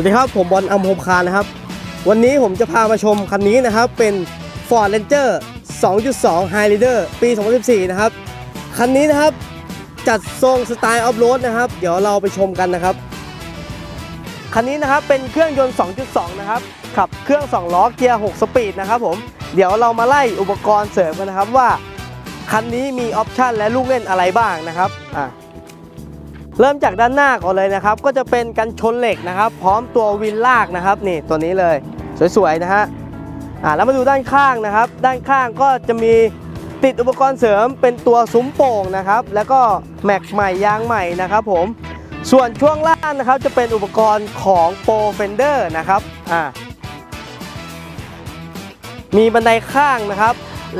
วัสดีครับผมบอลอัมโฮมคาร์นะครับ วันนี้ผมจะพามาชมคันนี้นะครับเป็น Ford Ranger 2.2 High Rider ปี 2014 นะครับ คันนี้นะครับจัดทรงสไตล์ออฟโรดนะครับ เดี๋ยวเราไปชมกันนะครับ คันนี้นะครับเป็นเครื่องยนต์ 2.2 นะครับ ขับเคลื่อน 2 ล้อเกียร์ 6 สปีดนะครับผม เดี๋ยวเรามาไล่อุปกรณ์เสริมกันนะครับว่า คันนี้มีออปชันและลูกเล่นอะไรบ้างนะครับอะ เริ่มจากด้านหน้าก่อนเลยนะครับ ก็จะเป็นกันชนเหล็กนะครับ พร้อมตัววินลากนะครับนี่ตัวนี้เลยสวยๆนะฮะอ่าแล้วมาดูด้านข้างนะครับ ด้านข้างก็จะมีติดอุปกรณ์เสริมเป็นตัวซุ้มโป่งนะครับ แล้วก็แม็กใหม่ยางใหม่นะครับผมส่วนช่วงล่างนะครับจะเป็นอุปกรณ์ของ Pro Fender นะครับอ่ามีบันไดข้างนะครับ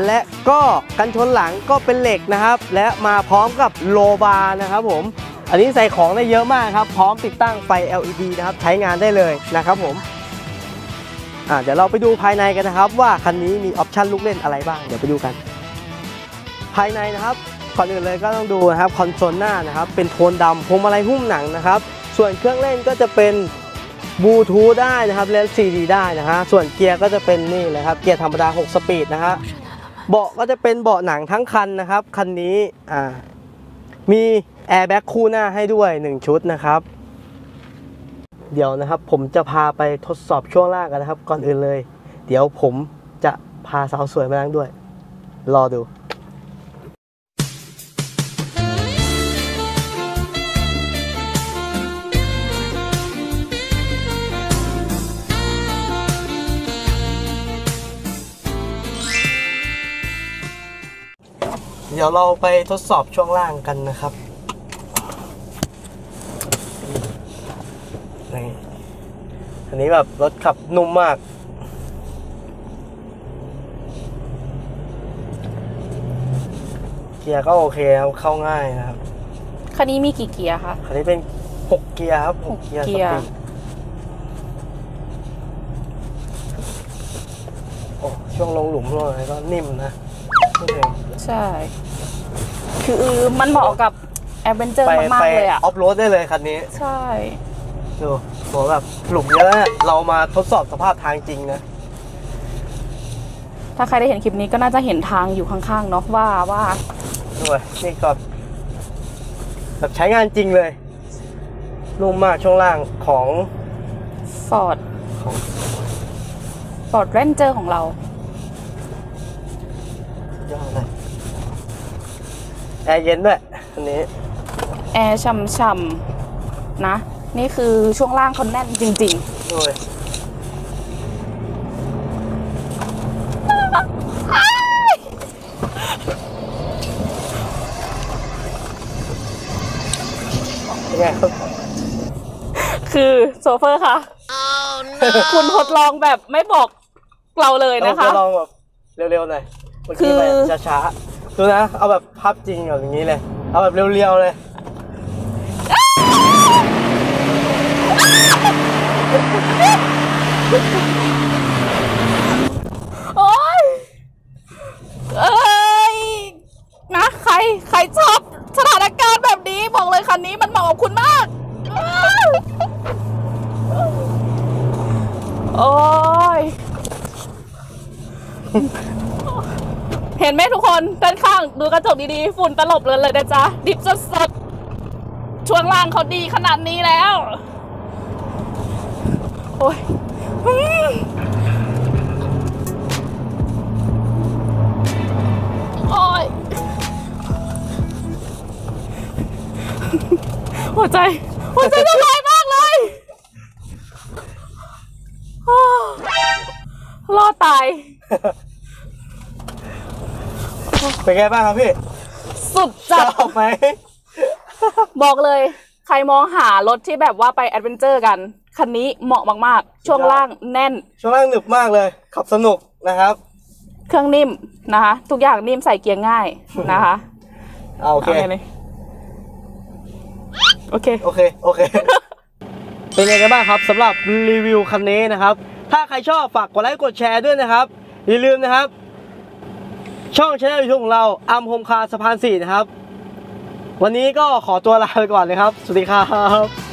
และก็กันชนหลังก็เป็นเหล็กนะครับ และมาพร้อมกับ roll bar นะครับผม อันนี้ใส่ของได้เยอะมากครับ พร้อมติดตั้งไฟ LED นะครับ ใช้งานได้เลยนะครับผมอ่าเดี๋ยวเราไปดูภายในกันนะครับ ว่าคันนี้มีออปชันลูกเล่นอะไรบ้าง เดี๋ยวไปดูกัน ภายในนะครับก่อนอื่นเลยก็ต้องดูนะครับคอนโซลหน้านะครับ เป็นโทนดำพวงมาลัยหุ้มหนังนะครับ ส่วนเครื่องเล่นก็จะเป็นบลูทูธได้นะครับเล่น CD ได้นะฮะส่วนเกียร์ก็จะเป็นนี่เลยครับเกียร์ธรรมดา 6 สปีดนะฮะเบาะก็จะเป็นเบาะหนังทั้งคันนะครับ คันนี้อ่ามี แอร์แบ็กคู่หน้าให้ด้วย 1 ชุดนะครับ เดี๋ยวนะครับผมจะพาไปทดสอบช่วงล่างกันนะครับ ก่อนอื่นเลย เดี๋ยวผมจะพาสาวสวยมานั่งด้วย รอดูเดี๋ยวเราไปทดสอบช่วงล่างกันนะครับ นี่อันนี้แบบรถขับนุ่มมาก เกียร์ก็โอเคครับเข้าง่ายนะครับ คันนี้มีกี่เกียร์คะอันนี้เป็น6เกียร์ครับ6เกียร์เกียร์สปีดโอ้ช่วงลงหลุมลงอะไรก็นิ่มนะพูดถึงใช่ คือมันเหมาะกับ adventure ไปมาไปกๆเลยอะออฟโรดได้เลยคันนี้ ใช่ ดูโหแบบหลุมเยอะนะเรามาทดสอบสภาพทางจริงนะ ถ้าใครได้เห็นคลิปนี้ก็น่าจะเห็นทางอยู่ข้างๆเนาะว่าว่า ด้วยนี่ก็แบบใช้งานจริงเลยนุ่มมากช่วงล่างของ ฟอร์ดของฟอร์ดเรนเจอร์ของเรา ยอดเลยแอร์เย็นด้วยอันนี้ แอร์ฉ่ำๆนะ นี่คือช่วงล่างเขาแน่นจริงด้วยเป็นไงครับๆคือโซเฟอร์ค่ะ คุณทดลองแบบไม่บอกเราเลยนะคะเราจลองแบบเร็วๆหน่อยเมื่อคืกี้อไปช้าๆ ดูนะ เอาแบบภาพจริงแบบอย่างนี้เลย เอาแบบเรียวๆเลย โอ๊ยเอ้ยนะใครใครชอบสถานการณ์แบบนี้บอกเลยคันนี้มันเหมาะกับคุณมาก โอ้ย เห็นไหมทุกคน ด้านข้างดูกระจกดีๆ ฝุ่นตลบเลยเลยนะจ๊ะ ดิบสดๆ ช่วงล่างเขาดีขนาดนี้แล้ว โอ้ยอืมโอ้ยหัวใจ หัวใจละลายมากเลยอ้าวรอดตาย เป็นไงบ้างครับพี่ สุดชจัดอบไหม บอกเลย ใครมองหารถที่แบบว่าไปแอดเวนเจอร์กันคันนี้เหมาะมากๆ ช่วงล่างแน่น ช่วงล่างหนึบมากเลย ขับสนุกนะครับ เครื่องนิ่มนะคะ ทุกอย่างนิ่มใส่เกียร์ง่ายนะคะเอาโอเคาไงเลยโอเค โอเค โอเค เป็นไงกันบ้างครับสำหรับรีวิวคันนี้นะครับ ถ้าใครชอบฝากกดไลค์กดแชร์ด้วยนะครับ อย่าลืมนะครับ ช่องช anel YouTube ของเราอัมโฮมคาสะพานสี่นะครับ วันนี้ก็ขอตัวลาไปก่อนเลยครับ สวัสดีครับ